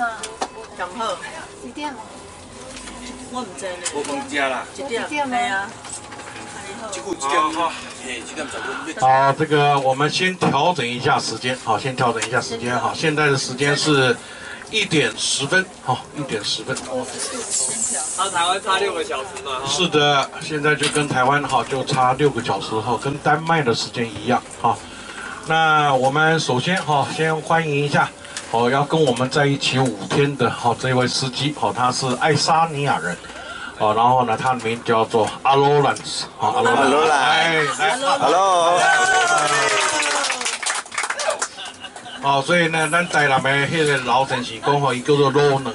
啊？刚好，几点？我唔知呢。我放假啦，几点？几点吗系啊。这个我们先调整一下时间，好，先调整一下时间，好，现在的时间是一点十分，好，一点十分。他台湾差六个小时嘛，是的，现在就跟台湾好就差六个小时哈，跟丹麦的时间一样哈。那我们首先哈先欢迎一下，哦要跟我们在一起五天的哦这位司机，哦他是爱沙尼亚人，哦然后呢他的名叫做阿罗兰斯，好阿罗兰，阿罗兰哎来 Hello，哦所以呢咱台南的迄个老先生讲吼，伊叫做罗能。啦。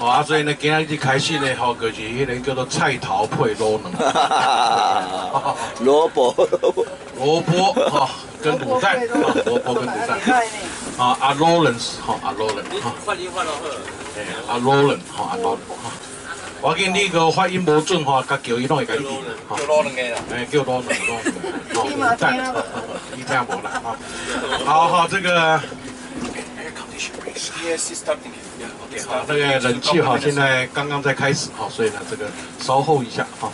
哦啊，所以呢，今日一开始呢，吼，就是迄个叫做菜头配罗能。萝卜，萝卜哈跟卤蛋。啊，萝卜跟卤蛋啊，阿哈，阿 Lawrence 哈，换音换到好。哎，阿 Lawrence 哈，阿 Lawrence 哈。我见你个发音无准哈，甲叫伊拢会甲你记哈就。攞兩個啦。哎，叫 Lawrence 蛋，你听无啦哈。好好，这个 Yes, it's starting. 好，这个冷气哈，现在刚刚在开始哈，所以呢，这个稍后一下哈。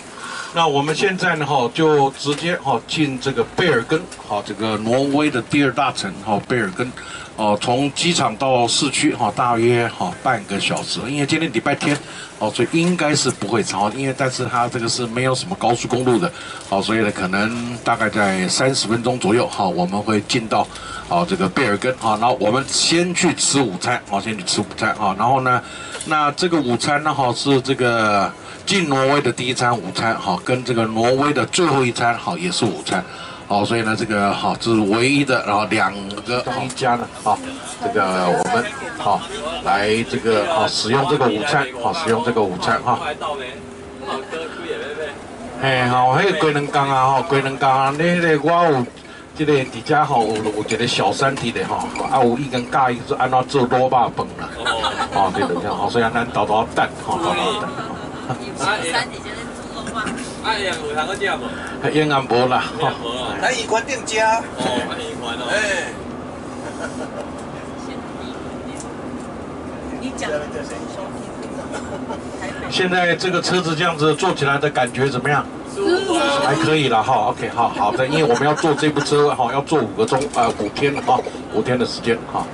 那我们现在呢哈，就直接哈进这个贝尔根，哈，这个挪威的第二大城哈，贝尔根，哦，从机场到市区哈，大约哈半个小时，因为今天礼拜天，哦，所以应该是不会超，因为但是它这个是没有什么高速公路的，好，所以呢，可能大概在三十分钟左右哈，我们会进到。好，这个贝尔根啊，然后我们先去吃午餐，好，先去吃午餐啊，然后呢，那这个午餐呢，哈，是这个进挪威的第一餐午餐，好，跟这个挪威的最后一餐，好，也是午餐，好，所以呢，这个好，这是唯一的，然后两个一家呢，好，这个我们好来这个好使用这个午餐，好，使用这个午餐哈。快到未？哦，哥佢也要買。嘿，吼，迄个龟苓膏啊，吼，龟苓膏啊，你迄个我有，即个伫遮吼有有一个小山体的吼，啊有已经教伊做安怎做卤肉饭啦，哦，对对对，吼，所以咱豆豆蛋，吼，豆豆蛋。啊，人有通去食無？吼，应该无啦，吼，無啊。咱一关定家，哦，安尼款哦。哎。现在这个车子这样子坐起来的感觉怎么样？还可以了哈，OK，好好的，因为我们要坐这部车哈，要坐五个钟，呃，五天哈，五天的时间哈。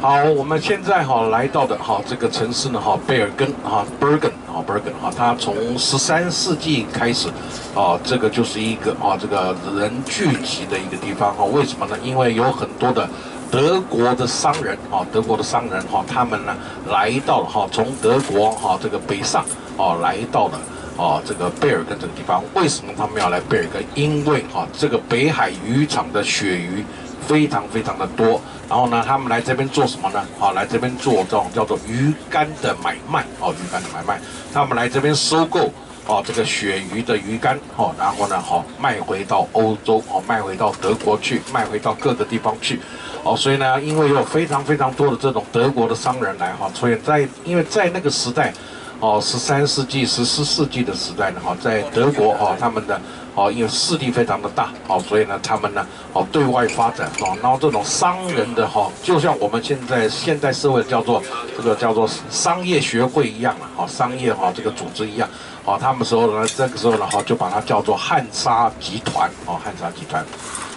好，我们现在哈来到的哈这个城市呢哈贝尔根哈 Bergen 哈 Bergen 哈，它从十三世纪开始啊，这个就是一个啊这个人聚集的一个地方哈。为什么呢？因为有很多的德国的商人啊，德国的商人哈，他们呢来到了哈，从德国哈这个北上啊来到了。啊，这个贝尔根这个地方，为什么他们要来贝尔根？因为哈、这个北海渔场的鳕鱼非常非常的多。然后呢，他们来这边做什么呢？好、来这边做这种叫做鱼竿的买卖。哦，鱼竿的买卖，他们来这边收购哦这个鳕鱼的鱼竿。哦，然后呢，好、卖回到欧洲，哦，卖回到德国去，卖回到各个地方去。哦，所以呢，因为有非常非常多的这种德国的商人来哈、所以在因为在那个时代。哦，十三世纪、十四世纪的时代呢，哈，在德国哈，他们的哦，因为势力非常的大，哦，所以呢，他们呢，哦，对外发展，哦，然后这种商人的哈，就像我们现在现代社会叫做这个叫做商业学会一样了，哈，商业哈这个组织一样，哦，他们时候呢，这个时候呢，哈，就把它叫做汉莎集团，哦，汉莎集团。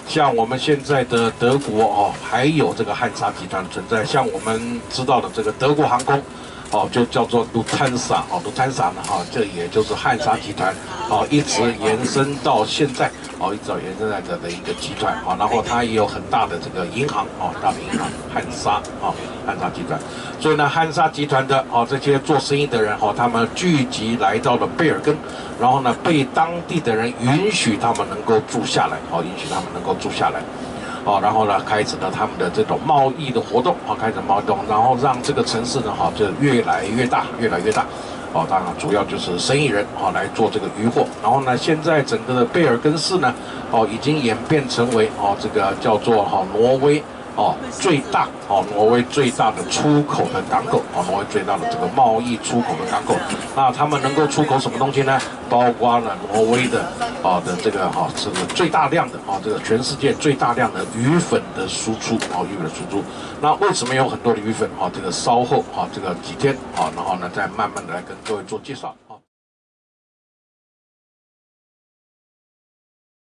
像我们现在的德国哦，还有这个汉莎集团存在。像我们知道的这个德国航空，哦，就叫做卢坦萨，哦，卢坦萨呢，哈、这也就是汉莎集团，哦，一直延伸到现在，哦，一直延伸在这的一个集团，哦，然后它也有很大的这个银行，哦，大的银行汉莎，哦，汉莎集团。所以呢，汉莎集团的哦这些做生意的人，哦，他们聚集来到了贝尔根，然后呢，被当地的人允许他们能够住下来，哦，允许他们能够住下来。哦，然后呢，开始了他们的这种贸易的活动，啊，开始贸易活动，然后让这个城市呢，哈，就越来越大，越来越大。哦，当然主要就是生意人啊来做这个渔获，然后呢，现在整个的贝尔根市呢，哦，已经演变成为哦这个叫做哈挪威哦最大哦挪威最大的出口的港口哦挪威最大的这个贸易出口的港口。那他们能够出口什么东西呢？包括了挪威的啊的这个哈这个最大量的啊这个全世界最大量的鱼粉的输出啊鱼粉的输出。那为什么有很多的鱼粉啊？这个稍后啊这个几天啊，然后呢再慢慢的来跟各位做介绍。